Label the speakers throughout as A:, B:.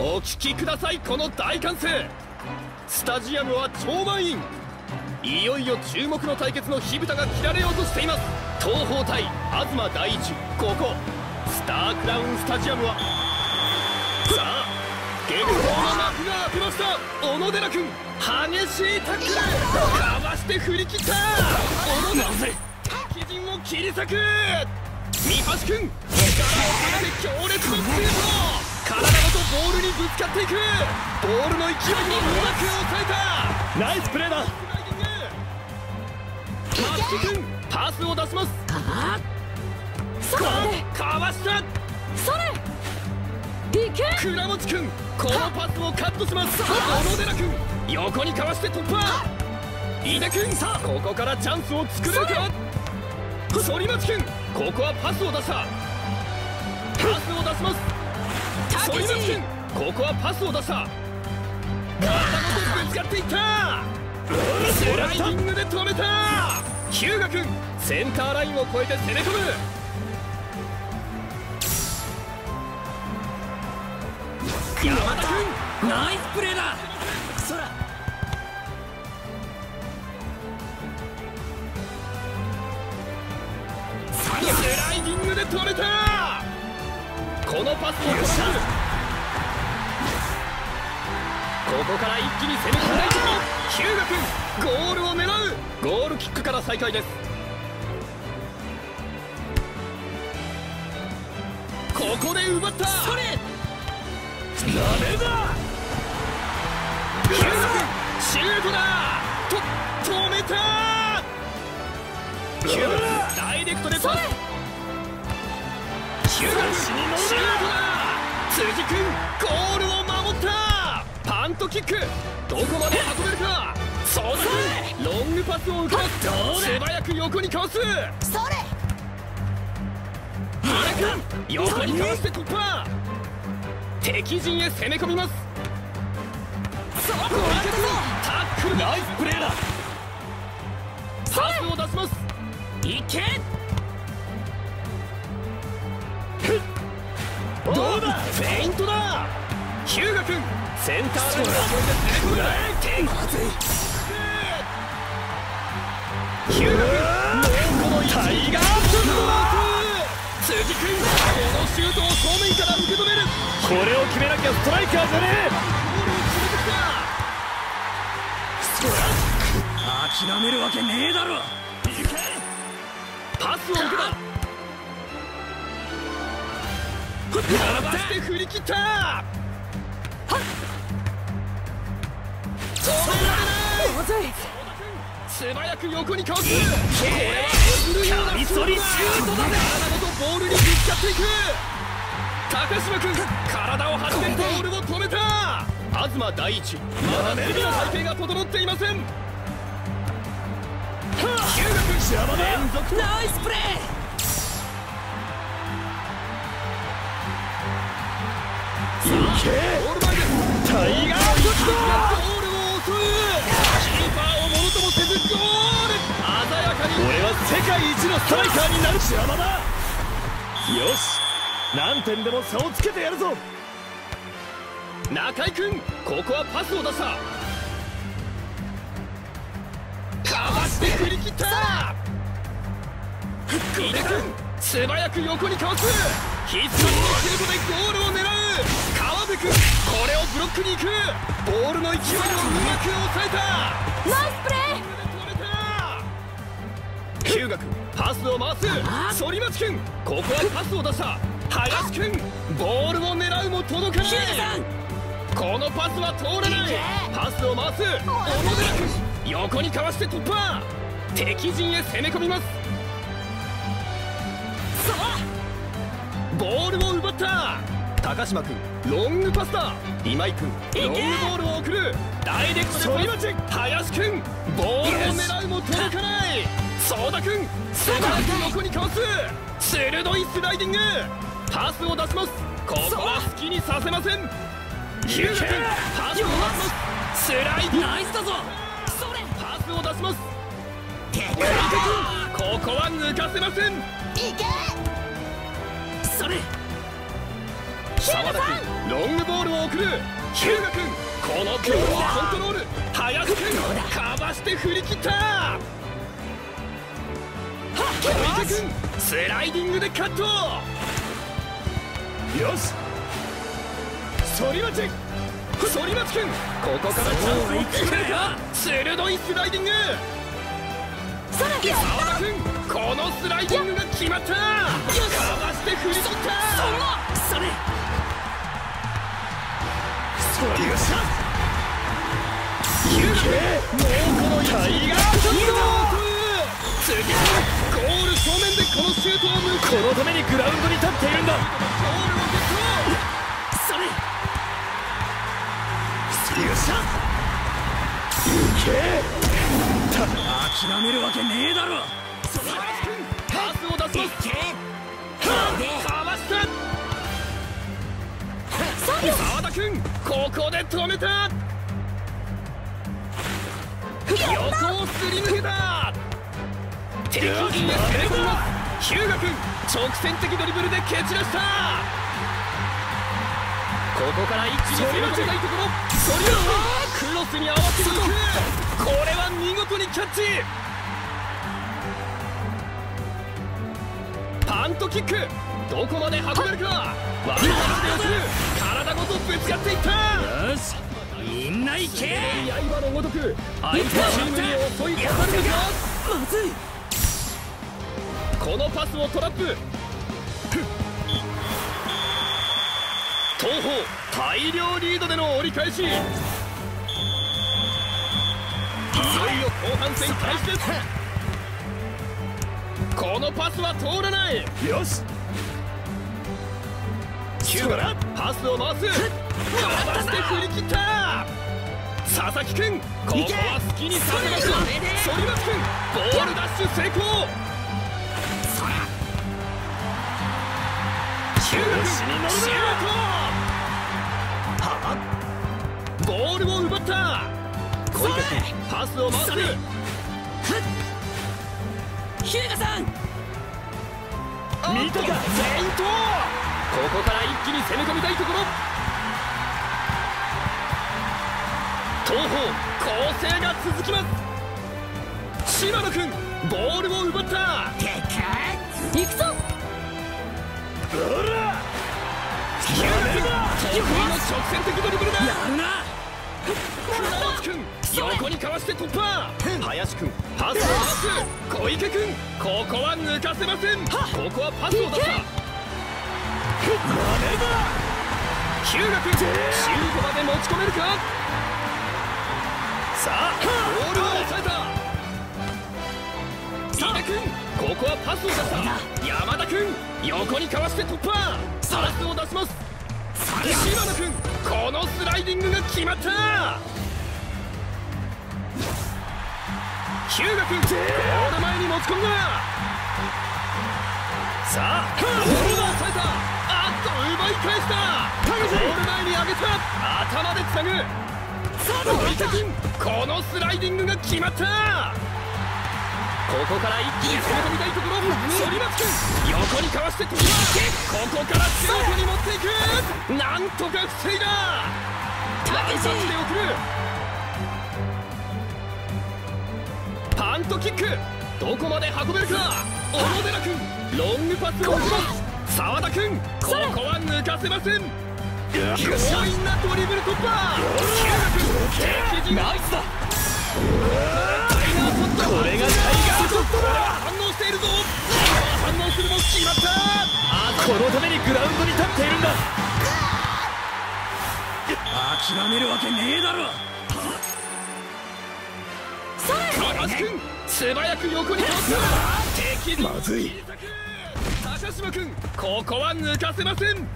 A: お聞きくださいこの大歓声。スタジアムは超満員。いよいよ注目の対決の火蓋が切られようとしています。東邦対東第一ここスタークラウンスタジアムは。さあ激闘の幕が開けました。小野寺君激しいタックル。かわして振り切った。小野寺敵陣を切り裂く。三橋君力を込めて強烈なスピード体ボールにぶつかっていく。ボールの勢いをうまく抑えた。ナイスプレーだ。松木君パスを出します。
B: それ
A: かわした。
B: それいけ
A: 倉持君このパスをカットします。小野寺君横にかわして突破。井出君さあ。ここからチャンスを作れるか。反町君ここはパスを出した。パスを出します反町君ここはパスを出した。体ごとぶつかっていった。スライディングで止めた。日向君センターラインを越えて攻め込む。山田君
B: ナイスプレーだ。そら
A: スライディングで止めた。このパスをしゃここから一気に攻め込んでいく日向君ゴールを狙う。ゴールキックから再開です。ここで奪った。
B: それ。
A: ダメだ日向君シュートだ。と止めた。ヒューダイレクトでパス。ヒューガシュートだ。辻君ゴールを守ったパントキック。どこまで運べるか。そうだ。君ロングパスを受け素早く横にかわす。
B: それ。
A: 原君横にかわして突破。敵陣へ攻め込みます。
B: そこ
A: 小池君タックルナイスプレーだ。パスを出します。
B: いけ。
A: どうだ。フェイントだヒューガ君センターラインを越えて攻め込む
B: まずい
A: ヒューガ君もうこのタイガーシュート辻君このシュートを正面から受け止める
C: これを決めなきゃストライカーじゃね
A: ゴールを決めてきた
B: 諦めるわけねえだろ
A: パスを受けたかわして振り切った。
B: まずい
A: 素早く横にかわすこれはえぐるような
B: カミソリシュートだぜ
A: 体ごとボールにぶつかっていく高島君体を張ってボールを止めた東第一まだ守備の体系が整っていません日向君連続
B: ナイスプレー
A: ゴー
C: は世界一のストライカーになる邪魔だ。よし何点でも差をつけてやるぞ。
A: 中井君ここはパスを出したかわして振り切った。井出君素早く横にかわす。必殺のシュートでゴールを狙う。川辺君これをブロックに行く。ボールの勢いをうまく抑えた。
B: ナイスプレー。
A: 日向君パスを回す。反町君ここはパスを出した。林君ボールを狙うも届かない。このパスは通らない。パスを回す。小野寺君横にかわして突破。敵陣へ攻め込みます。ボールを奪った。高島君ロングパスだ。今井君ロングボールを送る。ダイレクトで反町林君ボールを狙うも君素早く横にかわす鋭いスライディング。パスを出します。ここは好きにさせません。ヒューガ君パスを出します。スライディング。
B: ナイスだぞ。それ。
A: パスを出します。ここは抜かせません。
B: いけ。それ。
A: 澤田君ロングボールを送送る日向君このボールをコントロール。林君かわして振り切ったスライディングでカット
C: よし反町
A: 反町君ここからチャンスを作れるか鋭いスライディング
B: それや
A: 澤田君このスライディングが決まったかわして振り切った
B: それ
C: そりよっし
A: このシュートを向く
C: このためにグラウンドに立っているんだ。
B: それ
C: よっしゃ行け。
B: 諦めるわけねえだろ。
A: ットパスを出しますかわした澤田君ここで止めた。横をすり抜けた。敵陣へ攻め込みますヒューガ君直線的ドリブルで蹴散らした。ここから一気に攻めたいところ。それをクロスに合わせていく。これは見事にキャッチ。パントキック。どこまで運べるか。ワンタッチで送る。体ごとぶつかっていった。
B: よしみんな行け。
A: 刃のごとく。相手チームに襲いかかるのか。
B: まずい
A: このパスをトラップ。東方大量リードでの折り返し。いよいよ後半戦開始です。このパスは通らない。
C: よし。
A: キューバラパスを回す。かわして振り切った。佐々木君ここは好きにさせます反町君ボールダッシュ成功キューバ君シュートボールを奪った。小池君パスを回す
B: 日向さん
A: 見た。かフェイントここから一気に攻め込みたいところ。東方攻勢が続きます島野君ボールを奪った。
B: でかい行くぞ。
C: ほら
A: 得意の直線的ドリブルだ
B: やるな
A: 船松君横にかわして突破林君パスを回す小池君ここは抜かせませんここはパスを出した。ヒューガ君シュートまで持ち込めるかさあボールを抑えた井出君ここはパスを出した山田君横にかわして突破。パスを出します。島野君このスライディングが決まった。ヒューガ君ゴール前に持ち込んだ。さあボールを抑えた。あっと奪い返した。ゴール前に上げた。頭でつなぐ。小池君このスライディングが決まったここから一気に攻め込みたいところ反町君横にかわして突破ここからシュートに持っていく。なんとか防いだ。ワンタッチで送るパントキック。どこまで運べるか。小野寺君ロングパスを送ります。澤田君ここは抜かせません。強引なドリブル突破。ヒューガ君敵陣ナイスだ。これが反応しているぞ。反応するも決まった。
C: このためにグラウンドに立っているんだ。
B: 諦めるわけねえだろ。
A: 高橋君素早く横に倒す敵。
C: まずい。
A: 高島君ここは抜かせません。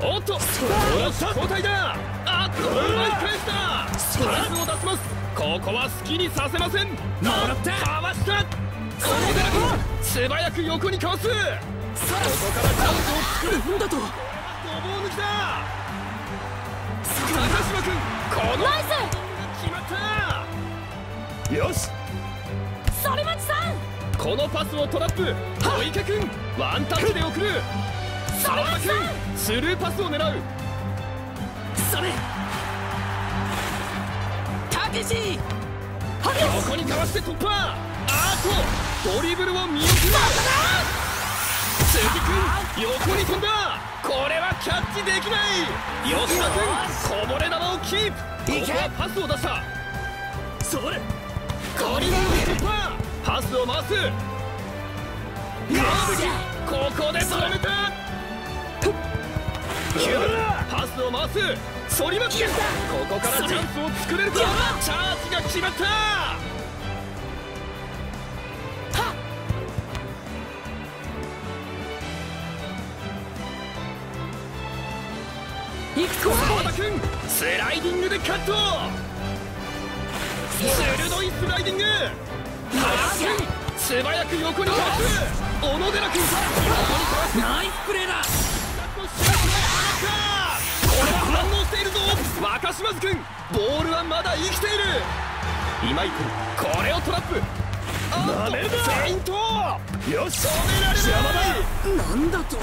A: おっと交代だ。あっと奪い返した。パスを出しますここは好きにさせません。もらったかわした小野寺君素早く横にかわす。ここからチャンスを作る
B: なんだと。
A: ごぼう抜きだ。高島君この
B: ナイス！
A: 決まった。
C: よし。
B: 反町さん！
A: このパスをトラップ小池君ワンタッチで送る。澤田君スルーパスを狙う。
B: それたけし
A: 横にかわして突破。あーとドリブルを見送る。辻君横に飛んだ。これはキャッチできない。吉田君こぼれ球をキープ。ここはパスを出した。
C: それ。
A: ドリブル突破。パスを回す。川口ここで止めた。キューパスを回す反町ここからチャンスを作れるかチャージが決まった
B: 行くぞ
A: 田君スライディングでカット鋭いスライディング林君素早く横にかわす小野寺君横に
B: ナイスプレーだ。
A: 若島津君ボールはまだ生きている。今井君これをトラップ。あっとフェイント。
C: よし。
A: 止められ
C: 邪魔
A: ない。
B: なんだと。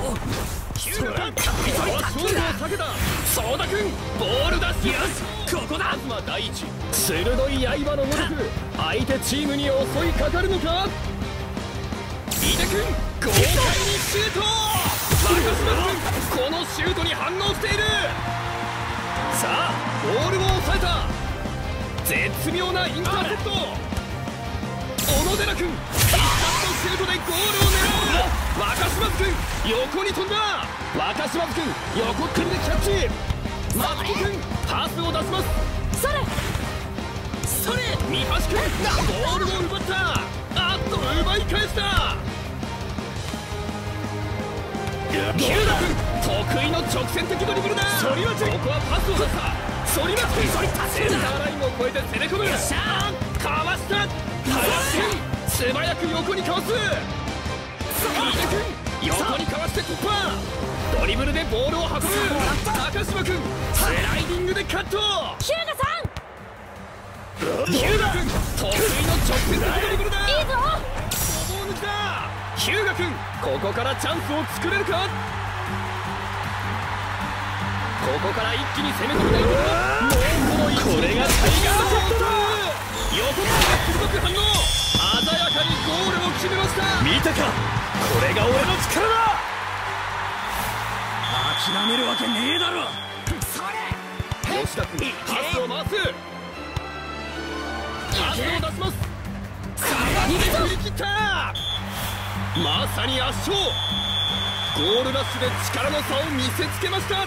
A: ヒューガここは勝負を避けた。相田君ボールダッシュよしここだ。東第一。鋭い刃のごとく相手チームに襲いかかるのか。井出君豪快にシュート。若島君このシュートに反応しているさあボールを抑えた。絶妙なインターセプト。小野寺君必殺のシュートでゴールを狙う。若島津君横に飛んだ。若島津君横っ飛びでキャッチ。松木君パスを出します。
B: それ。それ。
A: 三橋君ボールを奪った。あっと奪い返した日向君得意の直線的ドリブルだ。
C: 反町
A: ここはパスを出した反町君センターラインを越えて攻め込む。
B: よっしゃ
A: かわした。林君素早く横にかわす。井出君横にかわして突破。ドリブルでボールを運ぶ。高島君スライディングでカット。
B: 日向さん。
A: ヒューガ君得意の直線的ドリブルだ。
B: いいぞ。
A: ごぼう抜きだヒューガ君ここからチャンスを作れるか？ここから一気に攻め込みたいところもうこの一
C: これがタイガー
A: ショット横から鋭く反応。鮮やかにゴールを決めました。
C: 見たか。これが俺の力だ。
B: 諦めるわけねえだろ。
A: 吉田君パスを回す。パスを出します。振り切ったまさに圧勝。ゴールラッシュで力の差を見せつけました。